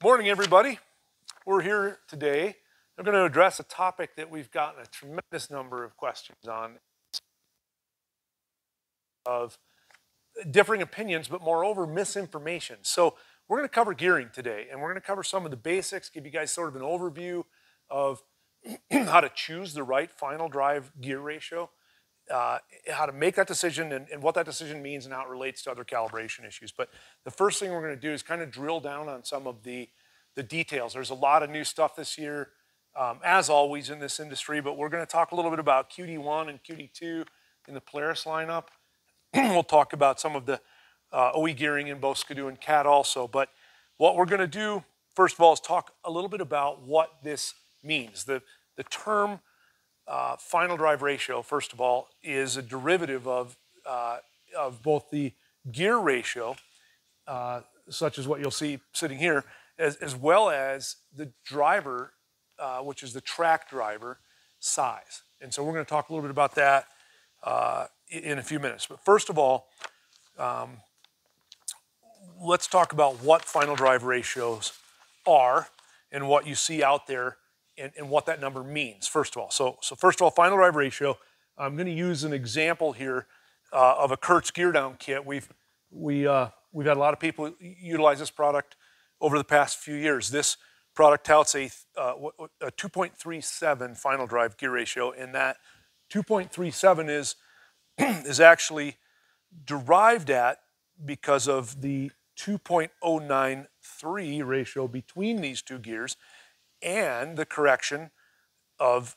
Morning, everybody. We're here today. I'm going to address a topic that we've gotten a tremendous number of questions on of differing opinions, but moreover, misinformation. So we're going to cover gearing today, and we're going to cover some of the basics, give you guys sort of an overview of how to choose the right final drive gear ratio, uh, how to make that decision and, and, what that decision means and how it relates to other calibration issues. But the first thing we're going to do is kind of drill down on some of the, the details. There's a lot of new stuff this year, um, as always in this industry, but we're going to talk a little bit about QD1 and QD2 in the Polaris lineup. we'll talk about some of the uh, OE gearing in both Skidoo and CAT also. But what we're going to do, first of all, is talk a little bit about what this means. The, the term uh, final drive ratio, first of all, is a derivative of, uh, of both the gear ratio, uh, such as what you'll see sitting here, as, as well as the driver, uh, which is the track driver size. And so we're going to talk a little bit about that uh, in a few minutes. But first of all, um, let's talk about what final drive ratios are and what you see out there and, and what that number means, first of all. So, so first of all, final drive ratio, I'm going to use an example here uh, of a Kurtz gear down kit. We've, we, uh, we've had a lot of people utilize this product over the past few years. This product touts a, uh, a 2.37 final drive gear ratio, and that 2.37 is, is actually derived at because of the 2.093 ratio between these two gears and the correction of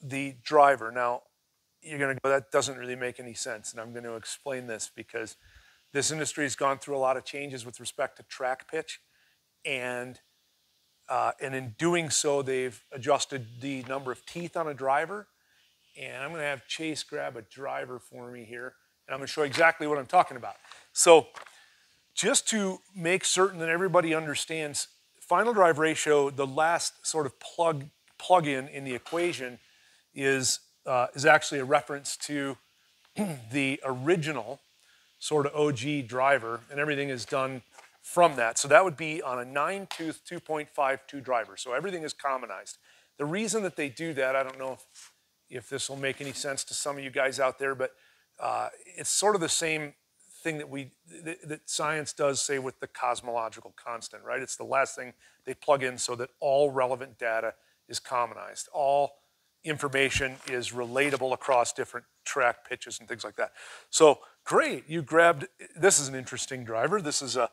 the driver. Now, you're going to go, that doesn't really make any sense. And I'm going to explain this because this industry has gone through a lot of changes with respect to track pitch. And, uh, and in doing so, they've adjusted the number of teeth on a driver. And I'm going to have Chase grab a driver for me here. And I'm going to show exactly what I'm talking about. So just to make certain that everybody understands final drive ratio, the last sort of plug, plug in in the equation is, uh, is actually a reference to the original sort of OG driver, and everything is done from that. So that would be on a nine tooth 2.52 driver. So everything is commonized. The reason that they do that, I don't know if, if this will make any sense to some of you guys out there, but uh, it's sort of the same thing that we that, that science does say with the cosmological constant, right? It's the last thing they plug in so that all relevant data is commonized. All information is relatable across different track pitches and things like that. So great, you grabbed, this is an interesting driver. This is a,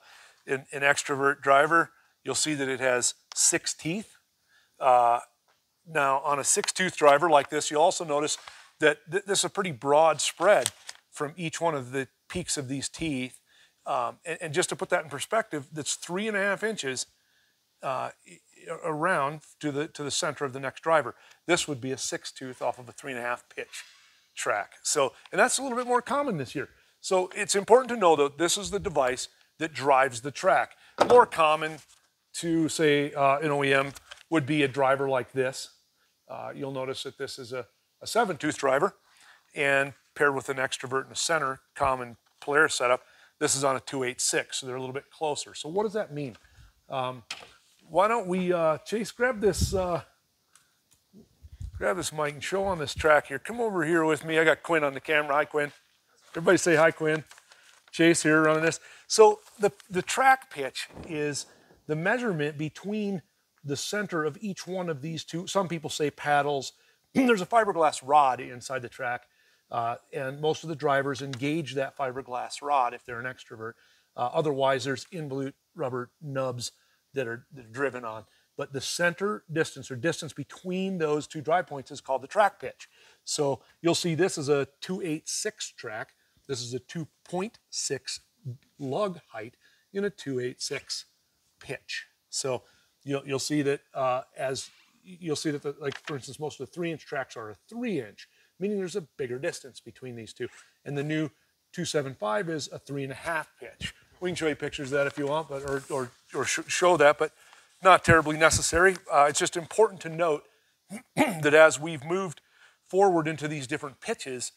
an, an extrovert driver. You'll see that it has six teeth. Uh, now on a six tooth driver like this, you'll also notice that th this is a pretty broad spread from each one of the peaks of these teeth. Um, and, and, just to put that in perspective, that's three and a half inches uh, around to the, to the center of the next driver. This would be a six tooth off of a three and a half pitch track. So, and that's a little bit more common this year. So it's important to know that this is the device that drives the track. More common to say uh, an OEM would be a driver like this. Uh, you'll notice that this is a, a seven tooth driver and paired with an extrovert in the center, common Polaris setup. This is on a 286, so they're a little bit closer. So what does that mean? Um, why don't we, uh, Chase, grab this, uh, grab this mic and show on this track here. Come over here with me. I got Quinn on the camera. Hi, Quinn. Everybody say hi, Quinn. Chase here running this. So the, the track pitch is the measurement between the center of each one of these two, some people say paddles. There's a fiberglass rod inside the track uh, and most of the drivers engage that fiberglass rod if they're an extrovert. Uh, otherwise, there's involute rubber nubs that are, that are driven on. But the center distance or distance between those two drive points is called the track pitch. So you'll see this is a 286 track. This is a 2.6 lug height in a 286 pitch. So you'll, you'll see that uh, as you'll see that, the, like for instance, most of the three inch tracks are a three inch meaning there's a bigger distance between these two. And the new 275 is a three and a half pitch. We can show you pictures of that if you want, but or, or, or sh show that, but not terribly necessary. Uh, it's just important to note that as we've moved forward into these different pitches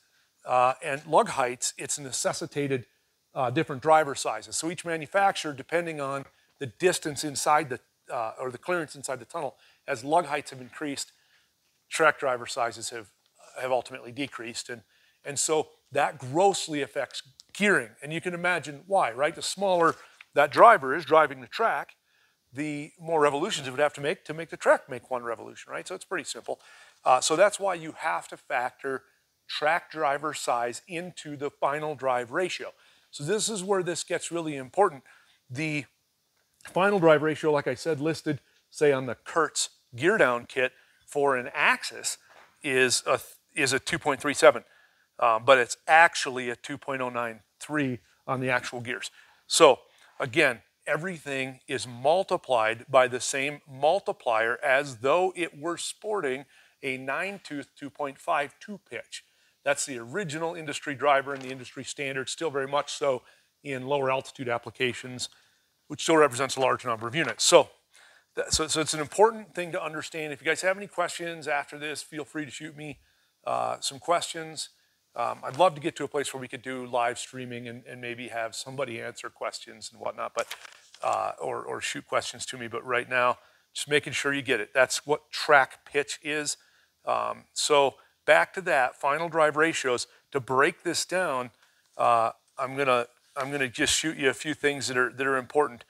uh, and lug heights, it's necessitated uh, different driver sizes. So each manufacturer, depending on the distance inside the, uh, or the clearance inside the tunnel, as lug heights have increased, track driver sizes have, have ultimately decreased. And, and so that grossly affects gearing. And you can imagine why, right? The smaller that driver is driving the track, the more revolutions it would have to make to make the track make one revolution, right? So it's pretty simple. Uh, so that's why you have to factor track driver size into the final drive ratio. So this is where this gets really important. The final drive ratio, like I said, listed, say on the Kurtz gear down kit for an AXYS is a, is a 2.37, um, but it's actually a 2.093 on the actual gears. So again, everything is multiplied by the same multiplier as though it were sporting a 9-tooth 2.52 pitch. That's the original industry driver and the industry standard, still very much so in lower altitude applications, which still represents a large number of units. So, so, so it's an important thing to understand. If you guys have any questions after this, feel free to shoot me uh, some questions. Um, I'd love to get to a place where we could do live streaming and, and maybe have somebody answer questions and whatnot, but uh, or, or shoot questions to me. But right now, just making sure you get it. That's what track pitch is. Um, so back to that final drive ratios. To break this down, uh, I'm gonna I'm gonna just shoot you a few things that are that are important.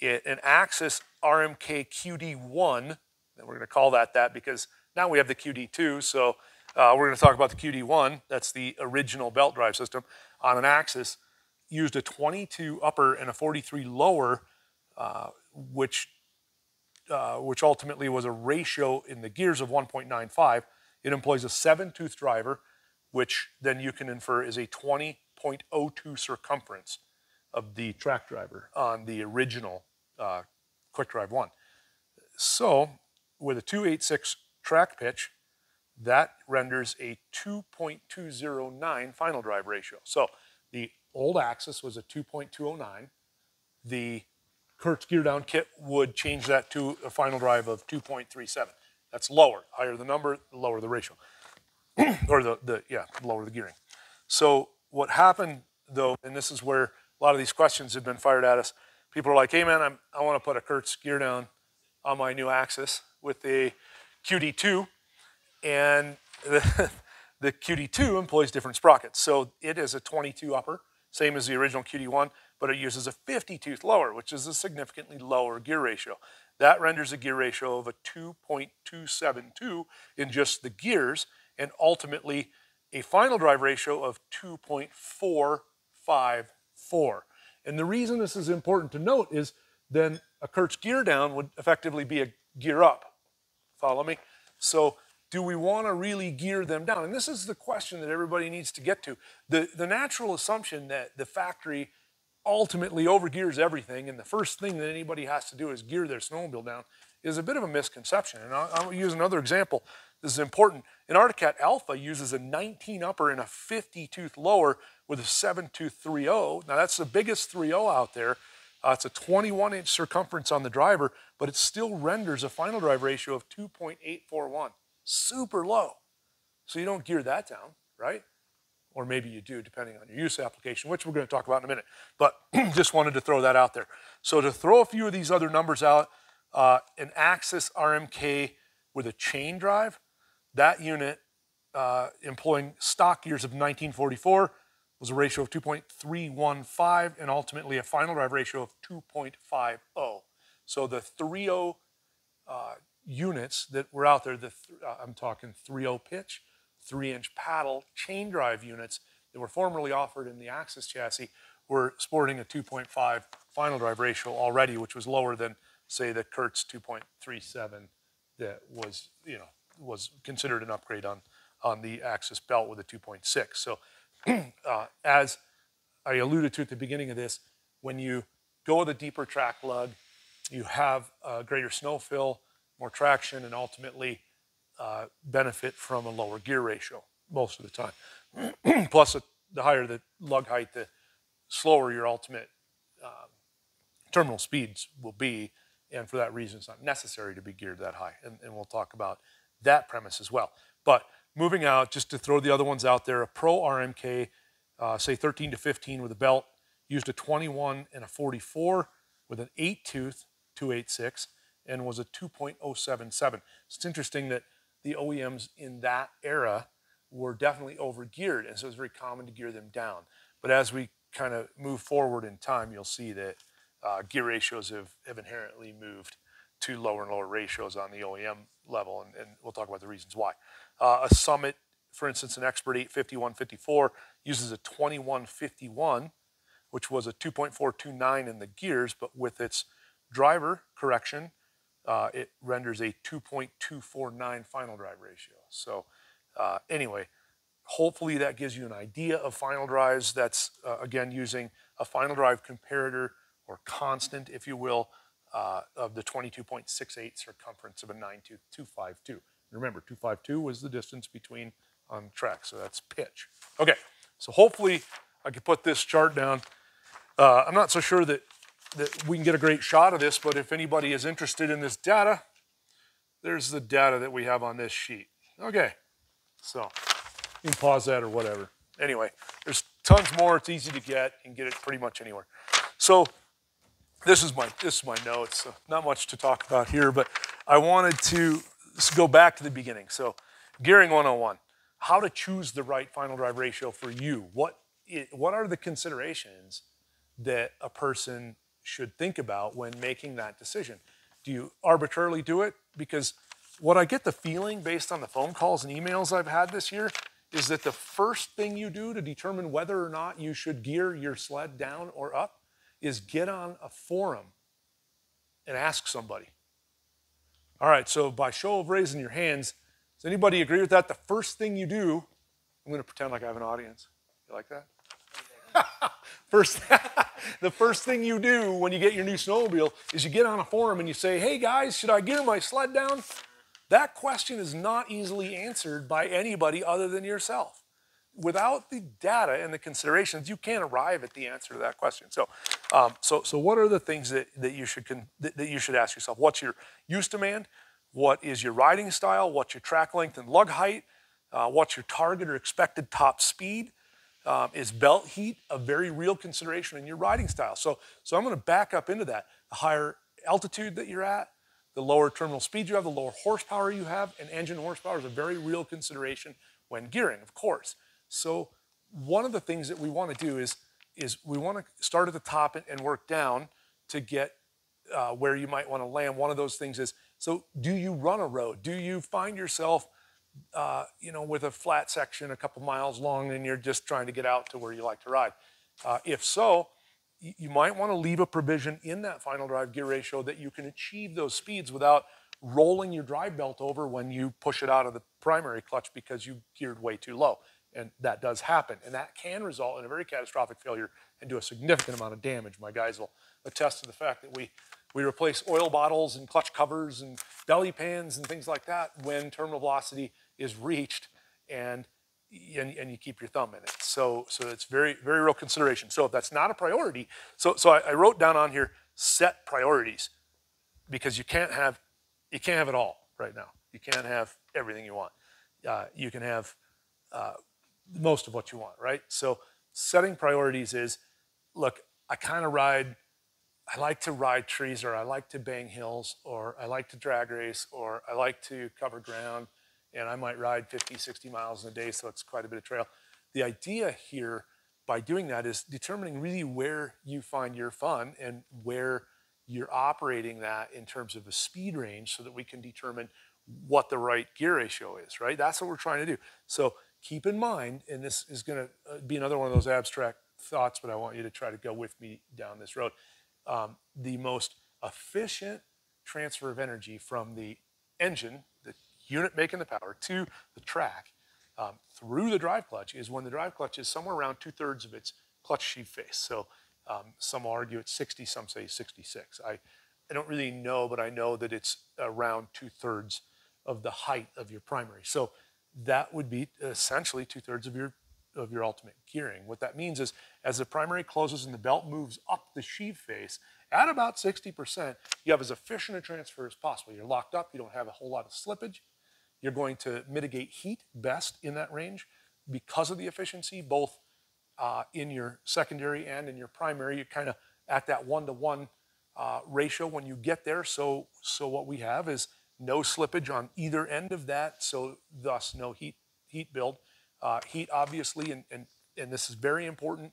It, an AXYS RMK QD1, and we're gonna call that that because now we have the QD2. So uh, we're gonna talk about the QD1. That's the original belt drive system on an AXYS. Used a 22 upper and a 43 lower, uh, which uh, which ultimately was a ratio in the gears of 1.95 it employs a seven tooth driver, which then you can infer is a 20.02 circumference of the track driver on the original uh, Quick Drive 1. So, with a 286 track pitch, that renders a 2.209 final drive ratio. So, the old AXYS was a 2.209. The Kurtz gear down kit would change that to a final drive of 2.37. That's lower. Higher the number, lower the ratio. or the, the, yeah, lower the gearing. So what happened though, and this is where a lot of these questions have been fired at us, people are like, hey man, I'm, I want to put a Kurtz gear down on my new AXYS with the QD2, and the, the QD2 employs different sprockets. So it is a 22 upper, same as the original QD1, but it uses a 50 tooth lower, which is a significantly lower gear ratio. That renders a gear ratio of a 2.272 in just the gears, and ultimately a final drive ratio of 2.454. And the reason this is important to note is then a Kurtz gear down would effectively be a gear up. Follow me? So do we want to really gear them down? And this is the question that everybody needs to get to. The, the natural assumption that the factory ultimately overgears everything, and the first thing that anybody has to do is gear their snowmobile down, is a bit of a misconception. And I'll, I'll use another example. This is important. An Arctic Cat Alpha uses a 19 upper and a 50 tooth lower with a 7 tooth 3.0. Now that's the biggest 3.0 out there. Uh, it's a 21 inch circumference on the driver, but it still renders a final drive ratio of 2.841. Super low. So you don't gear that down, right? or maybe you do depending on your use application, which we're going to talk about in a minute. But just wanted to throw that out there. So to throw a few of these other numbers out, uh, an AXYS RMK with a chain drive, that unit uh, employing stock gears of 1944 was a ratio of 2.315 and ultimately a final drive ratio of 2.50. So the 3.0 uh, units that were out there, the th uh, I'm talking 3-0 pitch, three inch paddle chain drive units that were formerly offered in the AXYS chassis were sporting a 2.5 final drive ratio already, which was lower than, say, the Kurtz 2.37 that was, you know, was considered an upgrade on, on the AXYS belt with a 2.6. So uh, as I alluded to at the beginning of this, when you go with a deeper track lug, you have a greater snow fill, more traction, and ultimately uh, benefit from a lower gear ratio most of the time. Plus, the higher the lug height, the slower your ultimate um, terminal speeds will be. And for that reason, it's not necessary to be geared that high. And, and we'll talk about that premise as well. But moving out, just to throw the other ones out there, a Pro RMK, uh, say 13 to 15 with a belt, used a 21 and a 44 with an 8 tooth 286 and was a 2.077. It's interesting that the OEMs in that era were definitely overgeared, and so it's very common to gear them down. But as we kind of move forward in time, you'll see that uh, gear ratios have, have inherently moved to lower and lower ratios on the OEM level, and, and we'll talk about the reasons why. Uh, a Summit, for instance, an Expert 85154 uses a 2151, which was a 2.429 in the gears, but with its driver correction, uh, it renders a 2.249 final drive ratio. So uh, anyway, hopefully that gives you an idea of final drives. That's, uh, again, using a final drive comparator or constant, if you will, uh, of the 22.68 circumference of a 92252. Remember, 252 was the distance between on the track, so that's pitch. Okay, so hopefully I can put this chart down. Uh, I'm not so sure that, that we can get a great shot of this, but if anybody is interested in this data, there's the data that we have on this sheet. Okay, so you can pause that or whatever. Anyway, there's tons more. It's easy to get. Can get it pretty much anywhere. So this is my this is my notes. So not much to talk about here, but I wanted to go back to the beginning. So gearing 101, how to choose the right final drive ratio for you. What it, what are the considerations that a person should think about when making that decision? Do you arbitrarily do it? Because what I get the feeling based on the phone calls and emails I've had this year is that the first thing you do to determine whether or not you should gear your sled down or up is get on a forum and ask somebody. All right, so by show of raising your hands, does anybody agree with that? The first thing you do, I'm going to pretend like I have an audience. You like that? first, the first thing you do when you get your new snowmobile is you get on a forum and you say, hey guys, should I gear my sled down? That question is not easily answered by anybody other than yourself. Without the data and the considerations, you can't arrive at the answer to that question. So, um, so, so what are the things that, that, you should that, that you should ask yourself? What's your use demand? What is your riding style? What's your track length and lug height? Uh, what's your target or expected top speed? Um, is belt heat a very real consideration in your riding style? So, so I'm going to back up into that. The higher altitude that you're at, the lower terminal speed you have, the lower horsepower you have, and engine horsepower is a very real consideration when gearing, of course. So one of the things that we want to do is, is we want to start at the top and work down to get uh, where you might want to land. One of those things is, so do you run a road? Do you find yourself, uh, you know, with a flat section a couple miles long and you're just trying to get out to where you like to ride? Uh, if so, you might want to leave a provision in that final drive gear ratio that you can achieve those speeds without rolling your drive belt over when you push it out of the primary clutch because you geared way too low. And that does happen. And that can result in a very catastrophic failure and do a significant amount of damage. My guys will attest to the fact that we, we replace oil bottles and clutch covers and belly pans and things like that when terminal velocity is reached. And and, and, you keep your thumb in it. So, so it's very, very real consideration. So if that's not a priority, so, so I, I wrote down on here, set priorities because you can't have, you can't have it all right now. You can't have everything you want. Uh, you can have uh, most of what you want, right? So setting priorities is, look, I kind of ride, I like to ride trees or I like to bang hills or I like to drag race or I like to cover ground and I might ride 50, 60 miles in a day, so it's quite a bit of trail. The idea here by doing that is determining really where you find your fun and where you're operating that in terms of a speed range so that we can determine what the right gear ratio is, right? That's what we're trying to do. So keep in mind, and this is going to uh, be another one of those abstract thoughts, but I want you to try to go with me down this road. Um, the most efficient transfer of energy from the engine, the unit making the power to the track um, through the drive clutch is when the drive clutch is somewhere around two thirds of its clutch sheave face. So um, some argue it's 60, some say 66. I, I don't really know, but I know that it's around two thirds of the height of your primary. So that would be essentially two thirds of your of your ultimate gearing. What that means is as the primary closes and the belt moves up the sheave face, at about 60%, you have as efficient a transfer as possible. You're locked up, you don't have a whole lot of slippage, you're going to mitigate heat best in that range because of the efficiency, both uh, in your secondary and in your primary. You're kind of at that one-to-one uh, ratio when you get there. So, so what we have is no slippage on either end of that, so thus no heat, heat build. Uh, heat, obviously, and, and, and this is very important,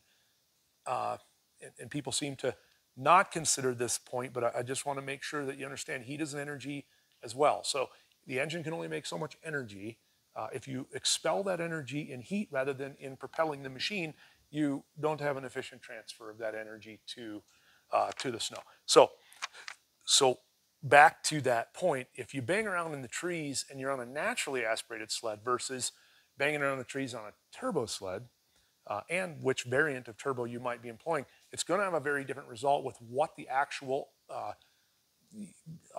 uh, and, and, people seem to not consider this point, but I, I just want to make sure that you understand heat is an energy as well. So the engine can only make so much energy. Uh, if you expel that energy in heat rather than in propelling the machine, you don't have an efficient transfer of that energy to, uh, to the snow. So, so back to that point, if you bang around in the trees and you're on a naturally aspirated sled versus banging around the trees on a turbo sled, uh, and which variant of turbo you might be employing, it's going to have a very different result with what the actual uh,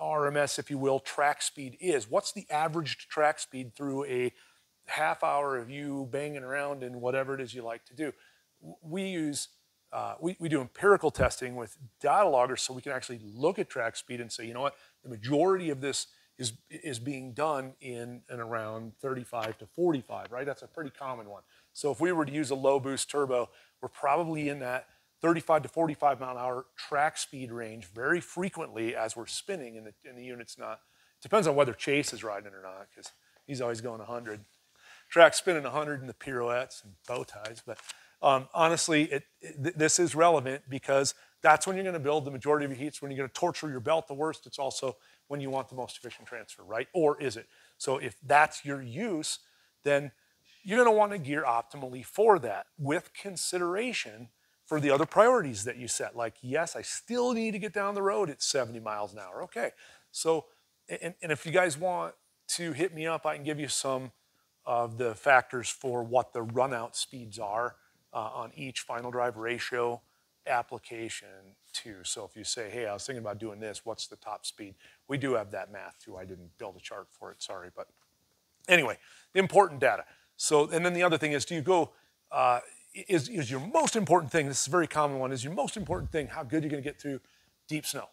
RMS, if you will, track speed is. What's the averaged track speed through a half hour of you banging around in whatever it is you like to do? We use uh, we, we do empirical testing with data loggers so we can actually look at track speed and say, you know what, the majority of this is, is being done in and around 35 to 45, right? That's a pretty common one. So if we were to use a low boost turbo, we're probably in that 35 to 45 mile an hour track speed range very frequently as we're spinning and the, and the unit's not. Depends on whether Chase is riding or not because he's always going 100. Track spinning 100 in the pirouettes and bow ties, but um, honestly, it, it, this is relevant because that's when you're going to build the majority of your heats. When you're going to torture your belt the worst, it's also when you want the most efficient transfer, right? Or is it? So if that's your use, then you're going to want to gear optimally for that with consideration for the other priorities that you set. Like, yes, I still need to get down the road at 70 miles an hour. Okay. So, and, and if you guys want to hit me up, I can give you some of the factors for what the runout speeds are uh, on each final drive ratio application too. So if you say, hey, I was thinking about doing this, what's the top speed? We do have that math too. I didn't build a chart for it, sorry. But anyway, important data. So, and then the other thing is, do you go, uh, is, is your most important thing, this is a very common one, is your most important thing how good you're gonna get through deep snow.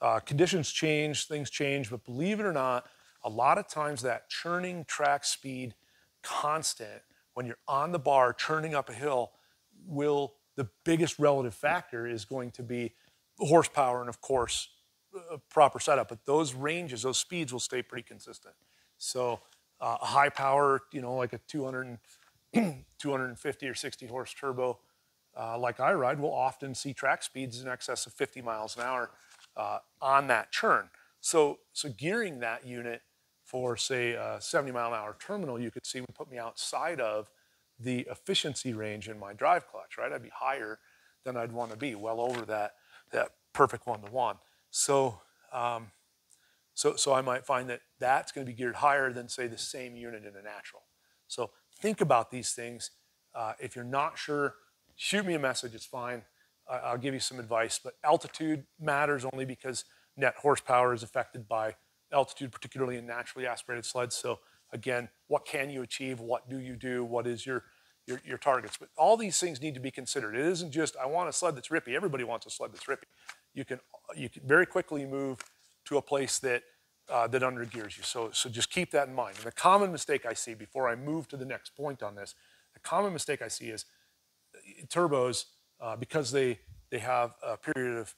Uh, conditions change, things change, but believe it or not, a lot of times that churning track speed constant when you're on the bar churning up a hill will the biggest relative factor is going to be horsepower and of course proper setup but those ranges those speeds will stay pretty consistent so uh, a high power you know like a 200 250 or 60 horse turbo uh, like i ride will often see track speeds in excess of 50 miles an hour uh, on that churn so so gearing that unit for say a 70 mile an hour terminal, you could see would put me outside of the efficiency range in my drive clutch, right? I'd be higher than I'd want to be, well over that, that perfect one to one. So, um, so, so I might find that that's going to be geared higher than say the same unit in a natural. So think about these things. Uh, if you're not sure, shoot me a message, it's fine. I'll give you some advice, but altitude matters only because net horsepower is affected by altitude, particularly in naturally aspirated sleds. So again, what can you achieve? What do you do? What is your, your, your targets? But all these things need to be considered. It isn't just, I want a sled that's rippy. Everybody wants a sled that's rippy. You can, you can very quickly move to a place that, uh, that undergears you. So, so just keep that in mind. And the common mistake I see before I move to the next point on this, the common mistake I see is uh, turbos, uh, because they, they have a period of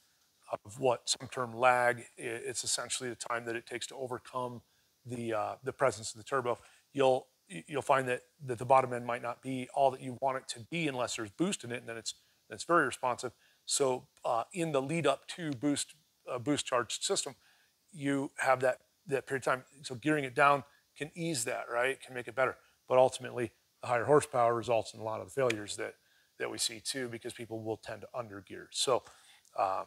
of what some term lag. It's essentially the time that it takes to overcome the uh, the presence of the turbo. You'll you'll find that, that the bottom end might not be all that you want it to be unless there's boost in it, and then it's it's very responsive. So uh, in the lead up to boost uh, boost charged system, you have that that period of time. So gearing it down can ease that, right? Can make it better. But ultimately, the higher horsepower results in a lot of the failures that that we see too, because people will tend to undergear. So uh,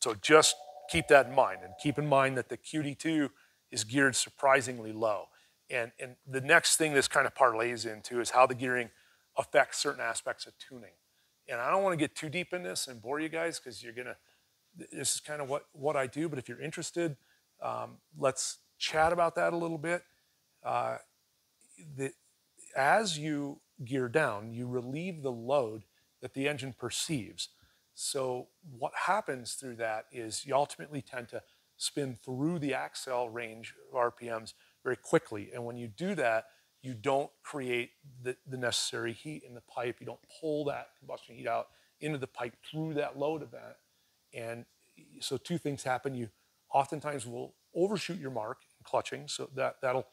so just keep that in mind and keep in mind that the QD2 is geared surprisingly low. And, and the next thing this kind of parlays into is how the gearing affects certain aspects of tuning. And I don't want to get too deep in this and bore you guys because you're going to, this is kind of what, what I do. But if you're interested, um, let's chat about that a little bit. Uh, the, as you gear down, you relieve the load that the engine perceives. So what happens through that is you ultimately tend to spin through the axle range of RPMs very quickly. And when you do that, you don't create the, the necessary heat in the pipe. You don't pull that combustion heat out into the pipe through that load event. And so two things happen. You oftentimes will overshoot your mark in clutching, so that that'll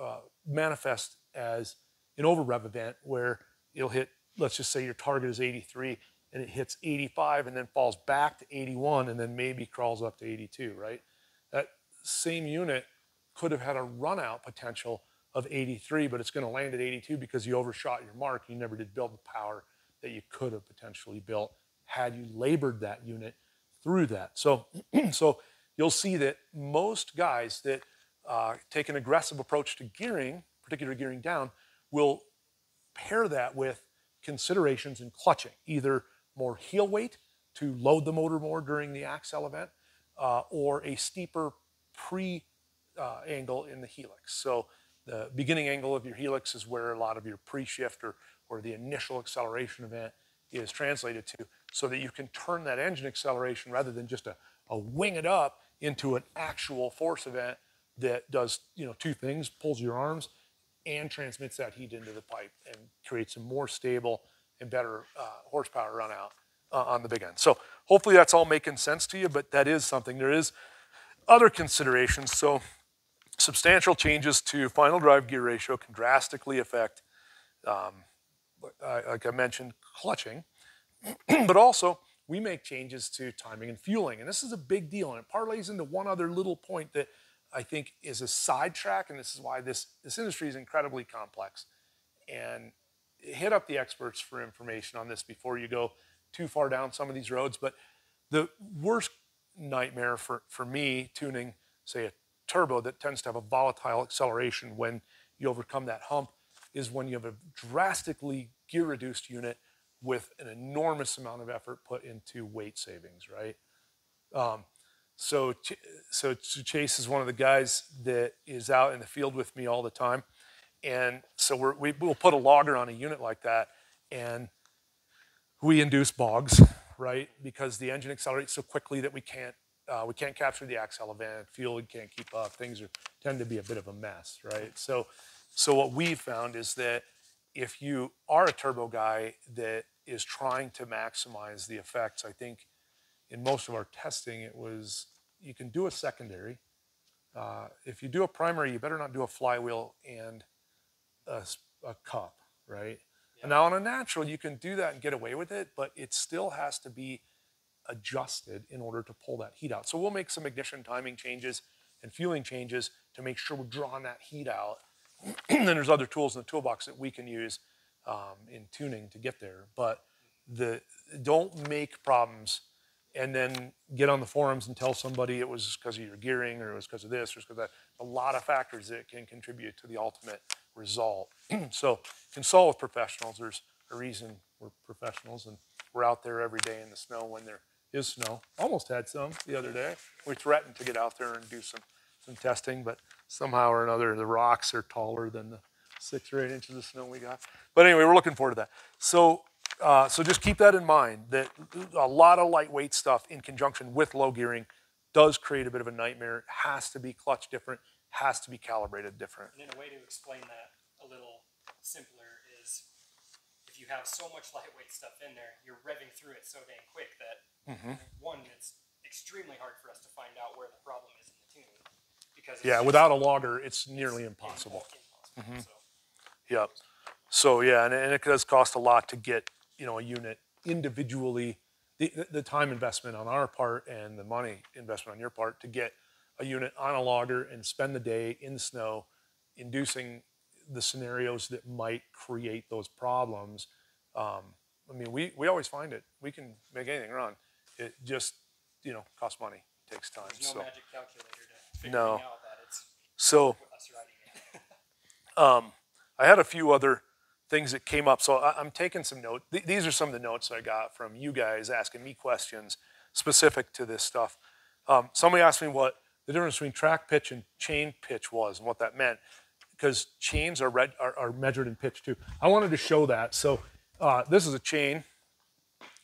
uh, manifest as an over rev event where you'll hit. Let's just say your target is 83 and it hits 85 and then falls back to 81 and then maybe crawls up to 82, right? That same unit could have had a run out potential of 83, but it's going to land at 82 because you overshot your mark. You never did build the power that you could have potentially built had you labored that unit through that. So, so you'll see that most guys that uh, take an aggressive approach to gearing, particularly gearing down, will pair that with considerations in clutching, either more heel weight to load the motor more during the accel event, uh, or a steeper pre uh, angle in the helix. So the beginning angle of your helix is where a lot of your pre-shift or, or the initial acceleration event is translated to so that you can turn that engine acceleration rather than just a, a wing it up into an actual force event that does you know two things, pulls your arms and transmits that heat into the pipe and creates a more stable and better uh, horsepower run out uh, on the big end. So hopefully that's all making sense to you, but that is something. There is other considerations. So substantial changes to final drive gear ratio can drastically affect, um, like I mentioned, clutching, but also we make changes to timing and fueling. And this is a big deal, and it parlays into one other little point that I think is a sidetrack, and this is why this, this industry is incredibly complex. And hit up the experts for information on this before you go too far down some of these roads. But the worst nightmare for, for me tuning, say, a turbo that tends to have a volatile acceleration when you overcome that hump is when you have a drastically gear reduced unit with an enormous amount of effort put into weight savings, right? Um, so, so Chase is one of the guys that is out in the field with me all the time. And so we're, we will put a logger on a unit like that and we induce bogs, right? Because the engine accelerates so quickly that we can't uh, we can't capture the accel event, fuel can't keep up, things are, tend to be a bit of a mess, right? So, so what we've found is that if you are a turbo guy that is trying to maximize the effects, I think in most of our testing it was you can do a secondary. Uh, if you do a primary, you better not do a flywheel and a, a cup, right? Yeah. Now on a natural, you can do that and get away with it, but it still has to be adjusted in order to pull that heat out. So we'll make some ignition timing changes and fueling changes to make sure we're drawing that heat out. and then there's other tools in the toolbox that we can use um, in tuning to get there. But the don't make problems and then get on the forums and tell somebody it was because of your gearing or it was because of this or because that. A lot of factors that can contribute to the ultimate result. so consult with professionals. There's a reason we're professionals and we're out there every day in the snow when there is snow. Almost had some the other day. We threatened to get out there and do some, some testing, but somehow or another the rocks are taller than the six or eight inches of snow we got. But anyway, we're looking forward to that. So, uh, so just keep that in mind that a lot of lightweight stuff in conjunction with low gearing does create a bit of a nightmare. It has to be clutch different, has to be calibrated different. And in a way to explain that a little simpler is if you have so much lightweight stuff in there, you're revving through it so dang quick that mm-hmm. one, it's extremely hard for us to find out where the problem is in the tune. Because yeah, without a logger, it's nearly it's impossible. impossible mm-hmm. so. Yeah. So yeah, and, and, it does cost a lot to get you know a unit individually. The, the time investment on our part and the money investment on your part to get a unit on a logger and spend the day in the snow, inducing the scenarios that might create those problems. Um, I mean, we, we always find it. We can make anything run. It just, you know, costs money, takes time. There's no so. magic calculator to figure no. out that it's so, um, I had a few other things that came up. So I, am taking some notes. Th these are some of the notes I got from you guys asking me questions specific to this stuff. Um, somebody asked me what the difference between track pitch and chain pitch was and what that meant because chains are, are, are, measured in pitch too. I wanted to show that. So uh, this is a chain,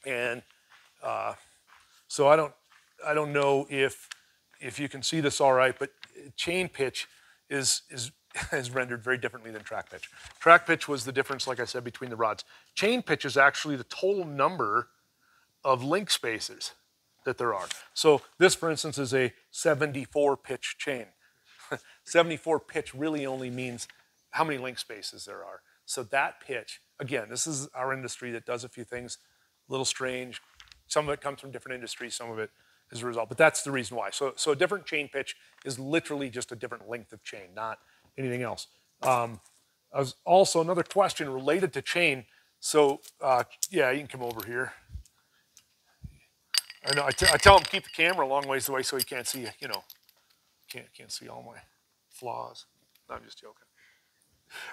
and uh, so I don't I don't know if if you can see this all right, but chain pitch is is is rendered very differently than track pitch. Track pitch was the difference, like I said, between the rods. Chain pitch is actually the total number of link spaces that there are. So this, for instance, is a 74 pitch chain. 74 pitch really only means how many link spaces there are. So that pitch, again, this is our industry that does a few things a little strange. Some of it comes from different industries, some of it is a result, but that's the reason why. So, so a different chain pitch is literally just a different length of chain, not anything else. Um, also another question related to chain. So uh, yeah, you can come over here. I know I, I tell him keep the camera a long ways away so he can't see, you know, can't can't see all my flaws. No, I'm just joking.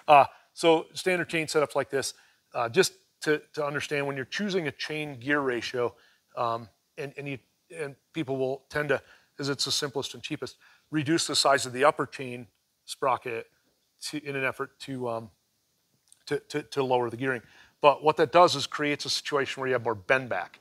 Uh, so standard chain setups like this, uh, just to, to understand when you're choosing a chain gear ratio, um, and, and, you, and people will tend to, because it's the simplest and cheapest, reduce the size of the upper chain sprocket to, in an effort to, um, to, to, to, lower the gearing. But what that does is creates a situation where you have more bend back.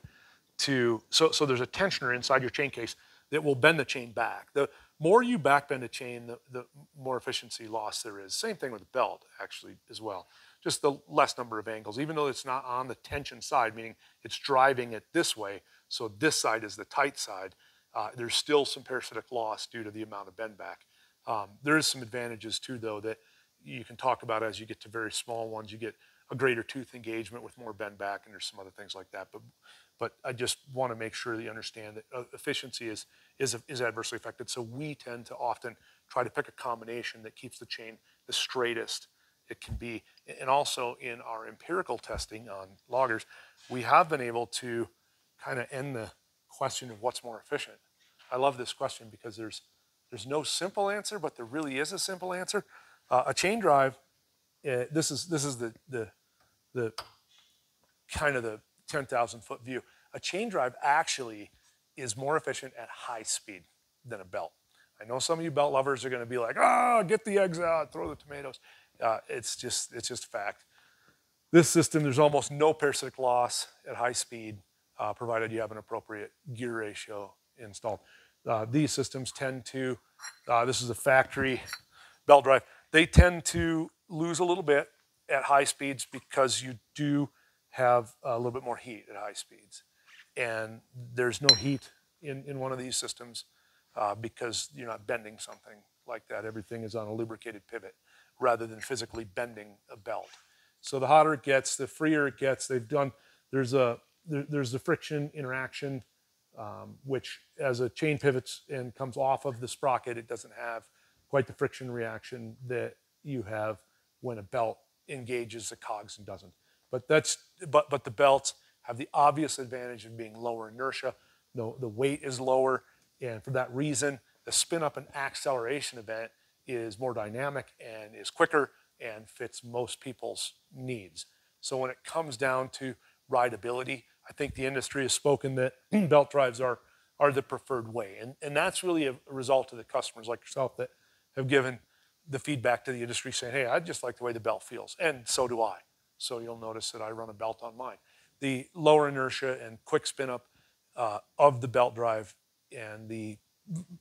To, so, so there's a tensioner inside your chain case that will bend the chain back. The more you backbend a chain, the, the more efficiency loss there is. Same thing with the belt, actually, as well. Just the less number of angles, even though it's not on the tension side, meaning it's driving it this way, so this side is the tight side, uh, there's still some parasitic loss due to the amount of bend back. Um, there is some advantages too, though, that you can talk about as you get to very small ones. You get a greater tooth engagement with more bend back, and there's some other things like that. But but I just want to make sure that you understand that uh, efficiency is, is, is adversely affected. So we tend to often try to pick a combination that keeps the chain the straightest it can be. And also in our empirical testing on loggers, we have been able to kind of end the question of what's more efficient. I love this question because there's, there's no simple answer, but there really is a simple answer. Uh, a chain drive, uh, this is, this is the, the, the kind of the 10,000 foot view. A chain drive actually is more efficient at high speed than a belt. I know some of you belt lovers are going to be like, "Oh, get the eggs out, throw the tomatoes." Uh, it's just it's just fact. This system, there's almost no parasitic loss at high speed, uh, provided you have an appropriate gear ratio installed. Uh, these systems tend to, uh, this is a factory belt drive, they tend to lose a little bit at high speeds because you do have a little bit more heat at high speeds. And there's no heat in, in one of these systems uh, because you're not bending something like that. Everything is on a lubricated pivot rather than physically bending a belt. So the hotter it gets, the freer it gets. They've done, there's a, there, there's the friction interaction, um, which as a chain pivots and comes off of the sprocket, it doesn't have quite the friction reaction that you have when a belt engages the cogs and doesn't. But that's but but the belts have the obvious advantage of being lower inertia. The, the weight is lower, and for that reason, the spin up and acceleration event is more dynamic and is quicker and fits most people's needs. So when it comes down to rideability, I think the industry has spoken that belt drives are are the preferred way. And, and that's really a result of the customers like yourself that have given the feedback to the industry saying, hey, I just like the way the belt feels. And so do I. So you'll notice that I run a belt on mine. The lower inertia and quick spin up uh, of the belt drive and the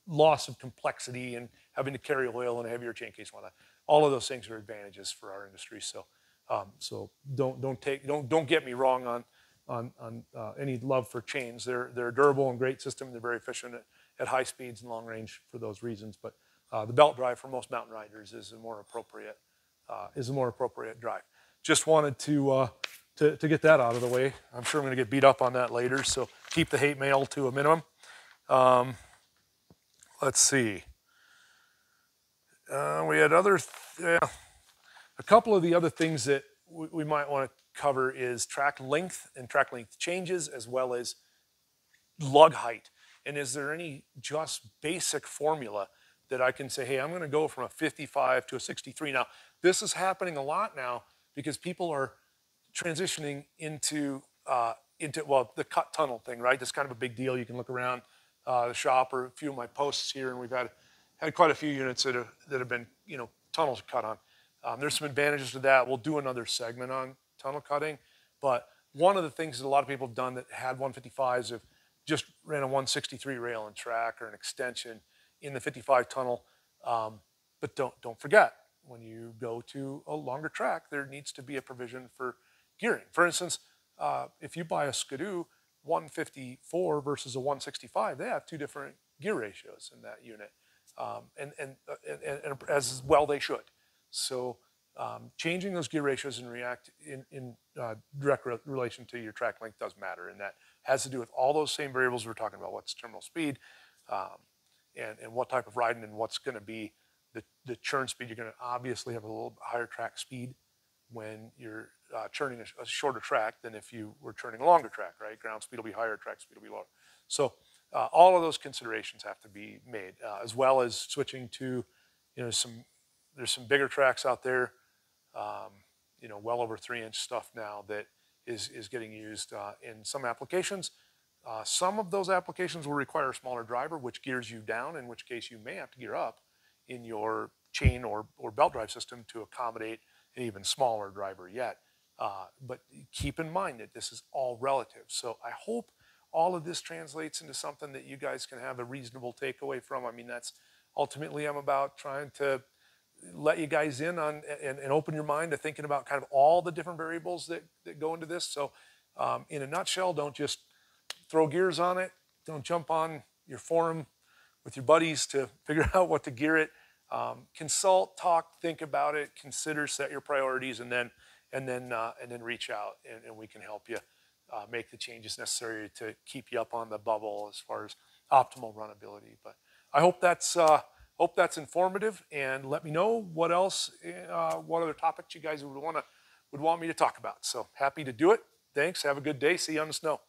loss of complexity and having to carry oil in a heavier chain case whatnot. All of those things are advantages for our industry. So, um, so don't don't take don't don't get me wrong on on on uh, any love for chains. They're they're a durable and great system. They're very efficient at, at high speeds and long range for those reasons. But uh, the belt drive for most mountain riders is a more appropriate uh, is a more appropriate drive just wanted to, uh, to, to, get that out of the way. I'm sure I'm going to get beat up on that later, so keep the hate mail to a minimum. Um, let's see. Uh, we had other, th- yeah, a couple of the other things that we, we might want to cover is track length and track length changes, as well as lug height. And is there any just basic formula that I can say, hey, I'm going to go from a 55 to a 63? Now, this is happening a lot now because people are transitioning into uh, into well the cut tunnel thing, right? That's kind of a big deal. You can look around uh, the shop or a few of my posts here, and we've had had quite a few units that have that have been you know tunnels cut on. Um, there's some advantages to that. We'll do another segment on tunnel cutting, but one of the things that a lot of people have done that had 155s have just ran a 163 rail and track or an extension in the 55 tunnel. Um, but don't don't forget when you go to a longer track, there needs to be a provision for gearing. For instance, uh, if you buy a Skidoo, 154 versus a 165, they have two different gear ratios in that unit, um, and, and, uh, and, and as well they should. So um, changing those gear ratios and react in, in uh, direct re- relation to your track length does matter, and that has to do with all those same variables we're talking about. What's terminal speed, um, and, and what type of riding, and what's going to be the, the churn speed. You're going to obviously have a little higher track speed when you're uh, churning a, a, shorter track than if you were churning a longer track, right? Ground speed will be higher, track speed will be lower. So uh, all of those considerations have to be made, uh, as well as switching to, you know, some there's some bigger tracks out there, um, you know, well over three inch stuff now that is is getting used uh, in some applications. Uh, some of those applications will require a smaller driver, which gears you down, in which case you may have to gear up in your chain or, or belt drive system to accommodate an even smaller driver yet. Uh, but keep in mind that this is all relative. So I hope all of this translates into something that you guys can have a reasonable takeaway from. I mean, that's ultimately I'm about trying to let you guys in on and, and open your mind to thinking about kind of all the different variables that, that go into this. So um, in a nutshell, don't just throw gears on it. Don't jump on your forum with your buddies to figure out what to gear it. Um, consult, talk, think about it, consider, set your priorities, and then and then uh, and then reach out, and, and we can help you uh, make the changes necessary to keep you up on the bubble as far as optimal runability. But I hope that's uh, hope that's informative, and let me know what else, uh, what other topics you guys would want to would want me to talk about. So happy to do it. Thanks. Have a good day. See you on the snow.